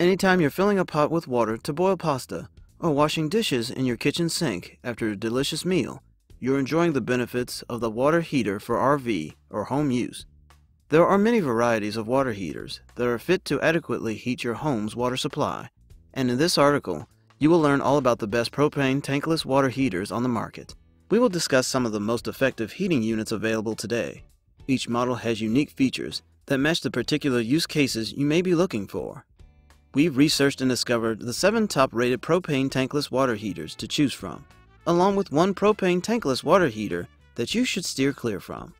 Anytime you're filling a pot with water to boil pasta or washing dishes in your kitchen sink after a delicious meal, you're enjoying the benefits of the water heater for RV or home use. There are many varieties of water heaters that are fit to adequately heat your home's water supply, and in this article, you will learn all about the best propane tankless water heaters on the market. We will discuss some of the most effective heating units available today. Each model has unique features that match the particular use cases you may be looking for. We've researched and discovered the seven top rated propane tankless water heaters to choose from, along with one propane tankless water heater that you should steer clear from.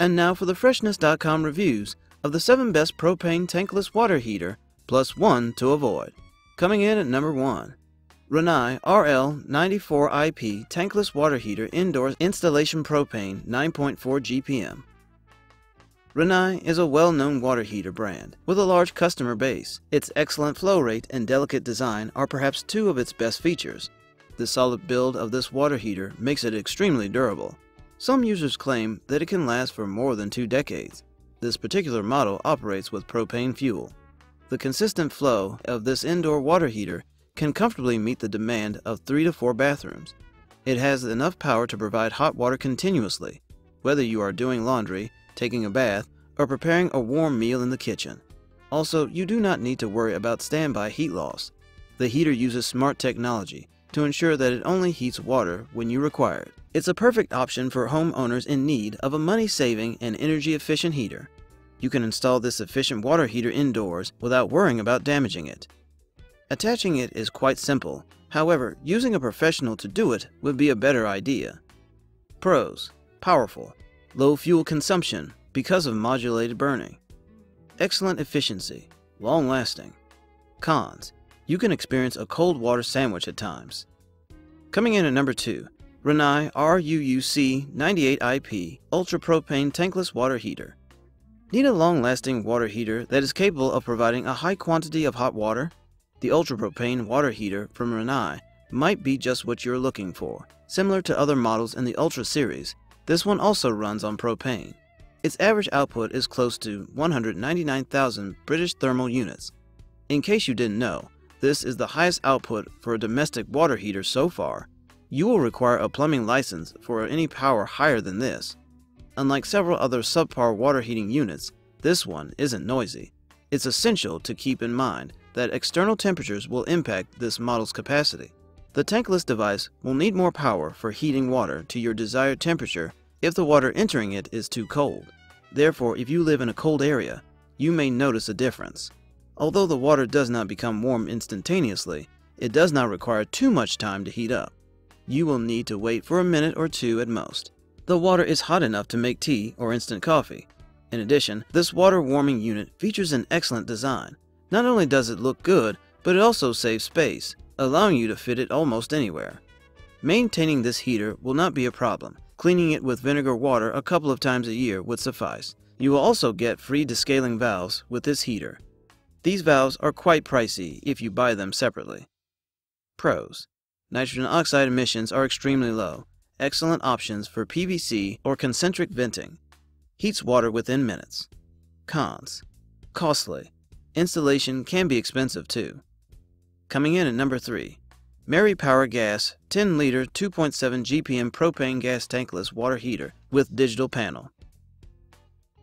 And now for the Freshnss.com reviews of the 7 best propane tankless water heater, plus one to avoid. Coming in at number 1. Rinnai RL94IP Tankless Water Heater Indoor Installation Propane 9.4 GPM. Rinnai is a well-known water heater brand with a large customer base. Its excellent flow rate and delicate design are perhaps two of its best features. The solid build of this water heater makes it extremely durable. Some users claim that it can last for more than two decades. This particular model operates with propane fuel. The consistent flow of this indoor water heater can comfortably meet the demand of three to four bathrooms. It has enough power to provide hot water continuously, whether you are doing laundry, taking a bath, or preparing a warm meal in the kitchen. Also, you do not need to worry about standby heat loss. The heater uses smart technology to ensure that it only heats water when you require it. It's a perfect option for homeowners in need of a money-saving and energy-efficient heater. You can install this efficient water heater indoors without worrying about damaging it. Attaching it is quite simple, however, using a professional to do it would be a better idea. Pros Powerful, low fuel consumption because of modulated burning, excellent efficiency, long lasting. Cons You can experience a cold water sandwich at times. Coming in at number 2, Rinnai RUUC 98IP Ultra Propane Tankless Water Heater. Need a long lasting water heater that is capable of providing a high quantity of hot water? The Ultra Propane water heater from Rinnai might be just what you're looking for. Similar to other models in the Ultra series, this one also runs on propane. Its average output is close to 199,000 British thermal units. In case you didn't know, this is the highest output for a domestic water heater so far. You will require a plumbing license for any power higher than this. Unlike several other subpar water heating units, this one isn't noisy. It's essential to keep in mind that external temperatures will impact this model's capacity. The tankless device will need more power for heating water to your desired temperature if the water entering it is too cold. Therefore, if you live in a cold area, you may notice a difference. Although the water does not become warm instantaneously, it does not require too much time to heat up. You will need to wait for a minute or two at most. The water is hot enough to make tea or instant coffee. In addition, this water warming unit features an excellent design. Not only does it look good, but it also saves space, allowing you to fit it almost anywhere. Maintaining this heater will not be a problem. Cleaning it with vinegar water a couple of times a year would suffice. You will also get free descaling valves with this heater. These valves are quite pricey if you buy them separately. Pros Nitrogen oxide emissions are extremely low. Excellent options for PVC or concentric venting. Heats water within minutes. Cons Costly. Installation can be expensive too. Coming in at number 3. Marey Power Gas 10 liter 2.7 GPM propane gas tankless water heater with digital panel.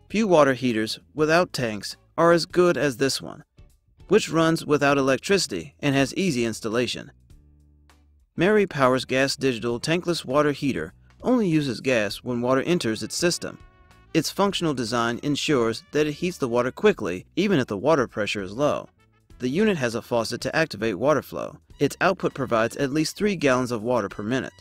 Few water heaters without tanks are as good as this one, which runs without electricity and has easy installation. Marey Power's gas digital tankless water heater only uses gas when water enters its system its functional design ensures that it heats the water quickly even if the water pressure is low. The unit has a faucet to activate water flow. Its output provides at least 3 gallons of water per minute.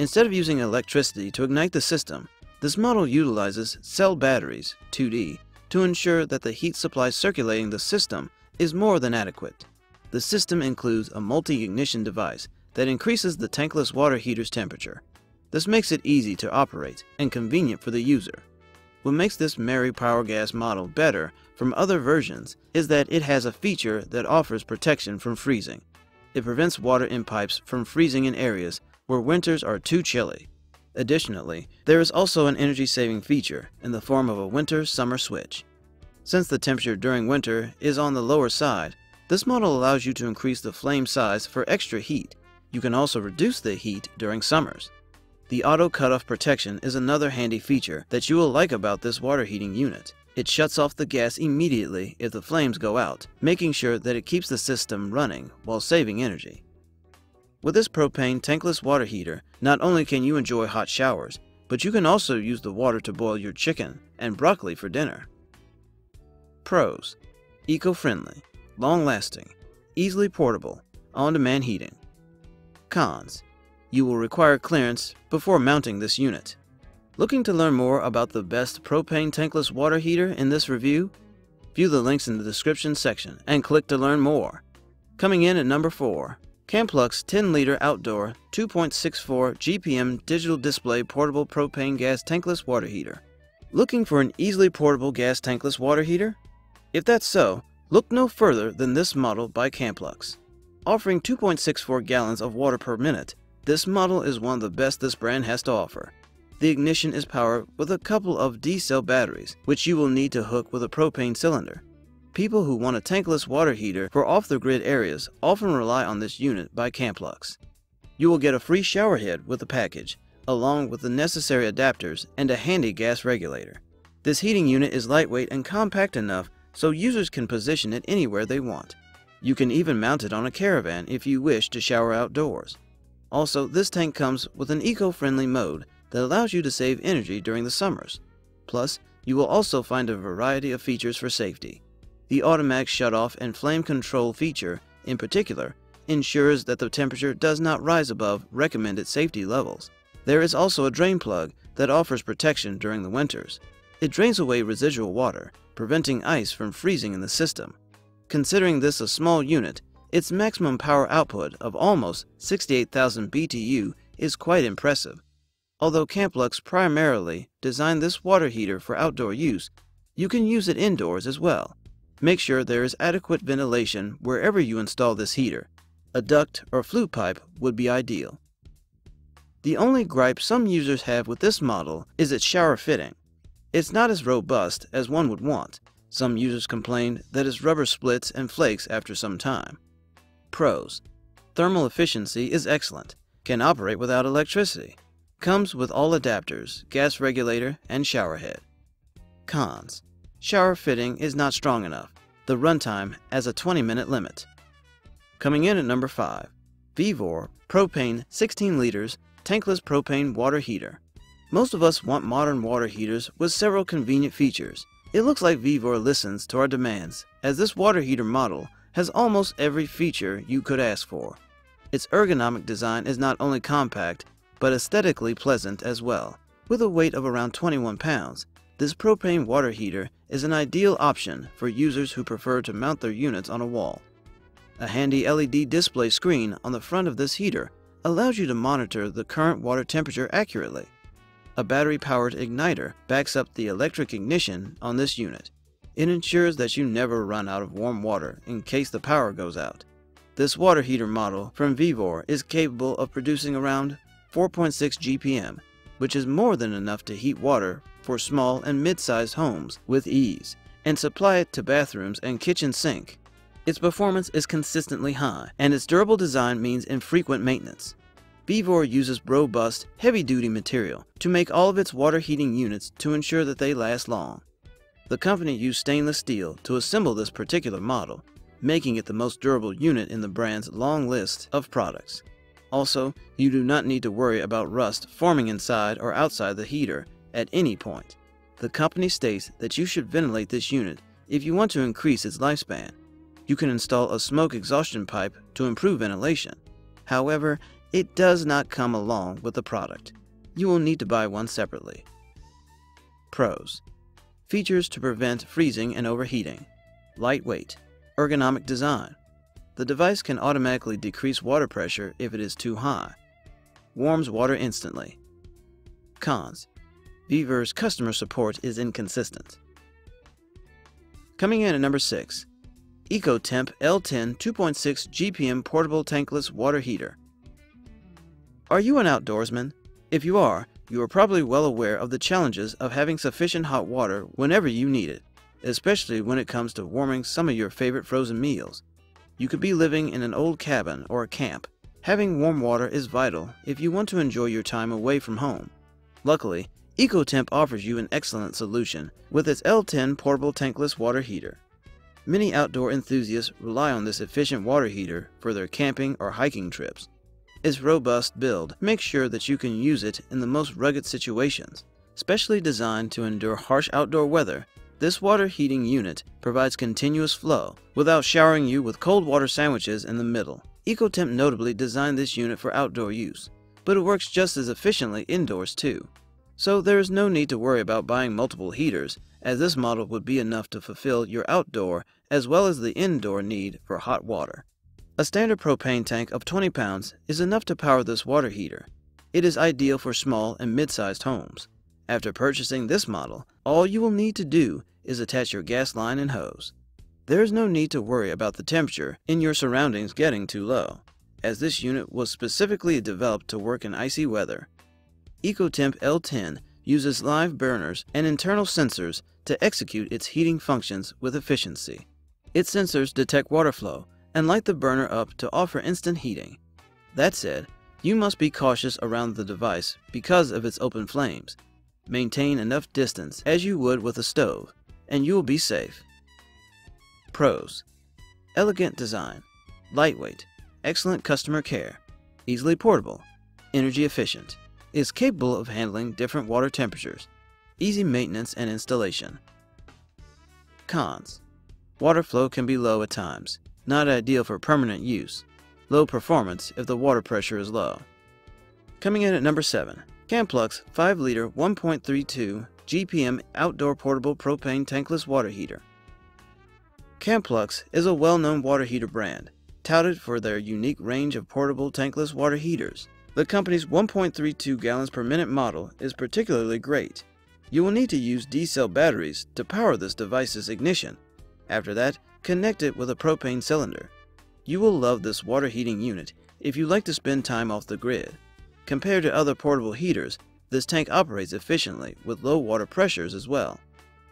Instead of using electricity to ignite the system, this model utilizes cell batteries 2D, to ensure that the heat supply circulating the system is more than adequate. The system includes a multi-ignition device that increases the tankless water heater's temperature. This makes it easy to operate and convenient for the user. What makes this Marey Power Gas model better from other versions is that it has a feature that offers protection from freezing. It prevents water in pipes from freezing in areas where winters are too chilly. Additionally, there is also an energy-saving feature in the form of a winter-summer switch. Since the temperature during winter is on the lower side, This model allows you to increase the flame size for extra heat. You can also reduce the heat during summers. The auto cutoff protection is another handy feature that you will like about this water heating unit. It shuts off the gas immediately if the flames go out, making sure that it keeps the system running while saving energy. With this propane tankless water heater, not only can you enjoy hot showers, but you can also use the water to boil your chicken and broccoli for dinner. Pros Eco-friendly, long-lasting, easily portable, on-demand heating. Cons You will require clearance before mounting this unit. Looking to learn more about the best propane tankless water heater in this review? View the links in the description section and click to learn more. Coming in at number 4, Camplux 10-liter outdoor 2.64 GPM digital display portable propane gas tankless water heater. Looking for an easily portable gas tankless water heater? If that's so, look no further than this model by Camplux. Offering 2.64 gallons of water per minute, this model is one of the best this brand has to offer. The ignition is powered with a couple of D-cell batteries, which you will need to hook with a propane cylinder. People who want a tankless water heater for off-the-grid areas often rely on this unit by Camplux. You will get a free shower head with the package, along with the necessary adapters and a handy gas regulator. This heating unit is lightweight and compact enough so users can position it anywhere they want. You can even mount it on a caravan if you wish to shower outdoors. Also, this tank comes with an eco-friendly mode that allows you to save energy during the summers. Plus, you will also find a variety of features for safety. The automatic shutoff and flame control feature, in particular, ensures that the temperature does not rise above recommended safety levels. There is also a drain plug that offers protection during the winters. It drains away residual water, preventing ice from freezing in the system. Considering this a small unit, its maximum power output of almost 68,000 BTU is quite impressive. Although Camplux primarily designed this water heater for outdoor use, you can use it indoors as well. Make sure there is adequate ventilation wherever you install this heater. A duct or flue pipe would be ideal. The only gripe some users have with this model is its shower fitting. It's not as robust as one would want. Some users complained that its rubber splits and flakes after some time. Pros Thermal efficiency is excellent, can operate without electricity, Comes with all adapters, gas regulator, and shower head. Cons. Shower fitting is not strong enough. The runtime has a 20 minute limit. Coming in at number 5. Vevor Propane 16 liters tankless propane water heater. Most of us want modern water heaters with several convenient features. It looks like Vevor listens to our demands, as this water heater model has almost every feature you could ask for. Its ergonomic design is not only compact, but aesthetically pleasant as well. With a weight of around 21 pounds, this propane water heater is an ideal option for users who prefer to mount their units on a wall. A handy LED display screen on the front of this heater allows you to monitor the current water temperature accurately. A battery-powered igniter backs up the electric ignition on this unit. It ensures that you never run out of warm water in case the power goes out. This water heater model from Vevor is capable of producing around 4.6 GPM, which is more than enough to heat water for small and mid-sized homes with ease, and supply it to bathrooms and kitchen sink. Its performance is consistently high, and its durable design means infrequent maintenance. Vevor uses robust, heavy-duty material to make all of its water heating units to ensure that they last long. The company used stainless steel to assemble this particular model, making it the most durable unit in the brand's long list of products. Also, you do not need to worry about rust forming inside or outside the heater at any point. The company states that you should ventilate this unit if you want to increase its lifespan. You can install a smoke exhaustion pipe to improve ventilation. However, it does not come along with the product. You will need to buy one separately. Pros Features to prevent freezing and overheating. Lightweight. Ergonomic design. The device can automatically decrease water pressure if it is too high. Warms water instantly. Cons. Vevor's customer support is inconsistent. Coming in at number 6. Eccotemp L10 2.6 GPM Portable Tankless Water Heater. Are you an outdoorsman? If you are, you are probably well aware of the challenges of having sufficient hot water whenever you need it, especially when it comes to warming some of your favorite frozen meals. You could be living in an old cabin or a camp. Having warm water is vital if you want to enjoy your time away from home. Luckily, Eccotemp offers you an excellent solution with its L10 portable tankless water heater. Many outdoor enthusiasts rely on this efficient water heater for their camping or hiking trips. Its robust build makes sure that you can use it in the most rugged situations. Specially designed to endure harsh outdoor weather, this water heating unit provides continuous flow without showering you with cold water sandwiches in the middle. Eccotemp notably designed this unit for outdoor use, but it works just as efficiently indoors too. So there is no need to worry about buying multiple heaters, as this model would be enough to fulfill your outdoor as well as the indoor need for hot water. A standard propane tank of 20 pounds is enough to power this water heater. It is ideal for small and mid-sized homes. After purchasing this model, all you will need to do is attach your gas line and hose. There is no need to worry about the temperature in your surroundings getting too low, as this unit was specifically developed to work in icy weather. Eccotemp L10 uses live burners and internal sensors to execute its heating functions with efficiency. Its sensors detect water flow and light the burner up to offer instant heating. That said, you must be cautious around the device because of its open flames. Maintain enough distance as you would with a stove, and you will be safe. Pros. Elegant design, lightweight, excellent customer care, easily portable, energy efficient. Is capable of handling different water temperatures, easy maintenance and installation. Cons. Water flow can be low at times, not ideal for permanent use, low performance if the water pressure is low. Coming in at number 7, Camplux 5-liter 1.32 GPM outdoor portable propane tankless water heater. Camplux is a well-known water heater brand, touted for their unique range of portable tankless water heaters. The company's 1.32 gallons per minute model is particularly great. You will need to use D-cell batteries to power this device's ignition. After that, connect it with a propane cylinder. You will love this water heating unit if you like to spend time off the grid. Compared to other portable heaters, this tank operates efficiently with low water pressures as well.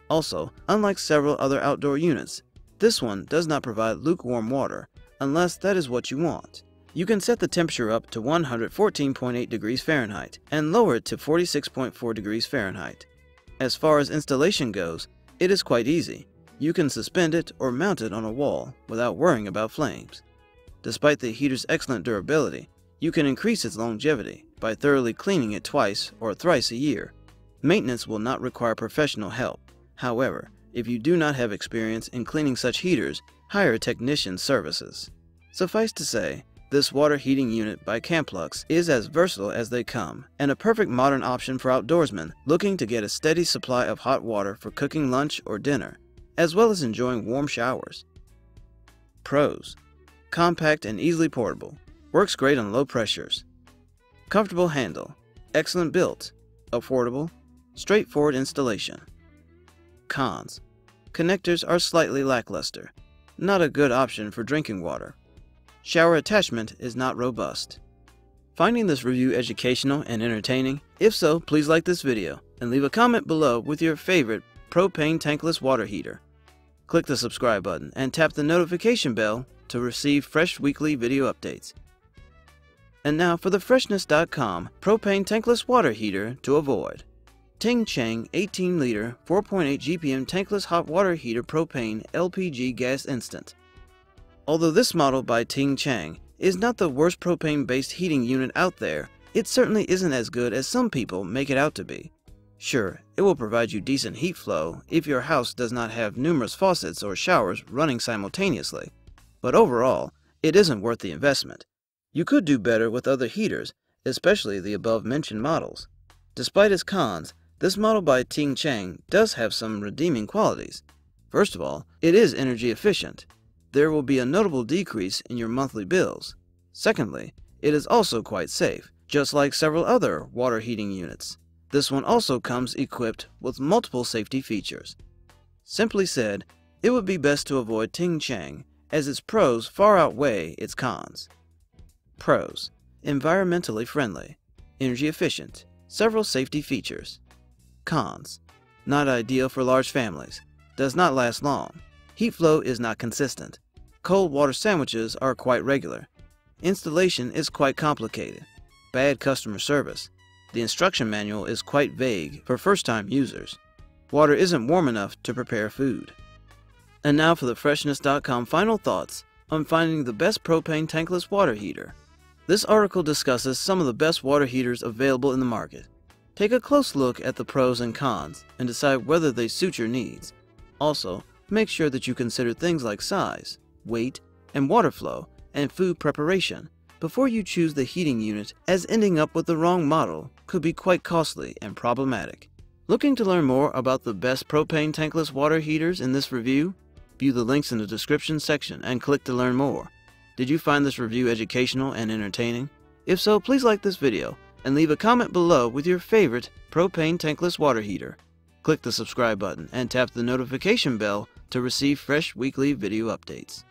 Also, unlike several other outdoor units, this one does not provide lukewarm water unless that is what you want. You can set the temperature up to 114.8 degrees Fahrenheit and lower it to 46.4 degrees Fahrenheit. As far as installation goes, it is quite easy. You can suspend it or mount it on a wall without worrying about flames. Despite the heater's excellent durability, you can increase its longevity by thoroughly cleaning it twice or thrice a year. Maintenance will not require professional help. However, if you do not have experience in cleaning such heaters, hire a services. Suffice to say, this water heating unit by Camplux is as versatile as they come, and a perfect modern option for outdoorsmen looking to get a steady supply of hot water for cooking lunch or dinner, as well as enjoying warm showers. Pros Compact and easily portable. Works great on low pressures. Comfortable handle. Excellent built. Affordable. Straightforward installation. Cons Connectors are slightly lackluster. Not a good option for drinking water. Shower attachment is not robust. Finding this review educational and entertaining? If so, please like this video and leave a comment below with your favorite propane tankless water heater. Click the subscribe button and tap the notification bell to receive fresh weekly video updates. And now for the Freshnss.com propane tankless water heater to avoid. Tengchang 18 liter 4.8 GPM tankless hot water heater propane LPG gas instant. Although this model by Tengchang is not the worst propane-based heating unit out there, it certainly isn't as good as some people make it out to be. Sure, it will provide you decent heat flow if your house does not have numerous faucets or showers running simultaneously, but overall, it isn't worth the investment. You could do better with other heaters, especially the above-mentioned models. Despite its cons, this model by Tengchang does have some redeeming qualities. First of all, it is energy efficient there will be a notable decrease in your monthly bills. Secondly, it is also quite safe, just like several other water heating units. This one also comes equipped with multiple safety features. Simply said, it would be best to avoid Tengchang as its pros far outweigh its cons. Pros Environmentally friendly, energy efficient, several safety features. Cons Not ideal for large families, does not last long, heat flow is not consistent, Cold water sandwiches are quite regular. Installation is quite complicated. Bad customer service. The instruction manual is quite vague for first-time users. Water isn't warm enough to prepare food. And now for the Freshnss.com final thoughts on finding the best propane tankless water heater. This article discusses some of the best water heaters available in the market. Take a close look at the pros and cons and decide whether they suit your needs. Also, make sure that you consider things like size, weight, and water flow, and food preparation before you choose the heating unit as ending up with the wrong model could be quite costly and problematic. Looking to learn more about the best propane tankless water heaters in this review? View the links in the description section and click to learn more. Did you find this review educational and entertaining? If so, please like this video and leave a comment below with your favorite propane tankless water heater. Click the subscribe button and tap the notification bell to receive fresh weekly video updates.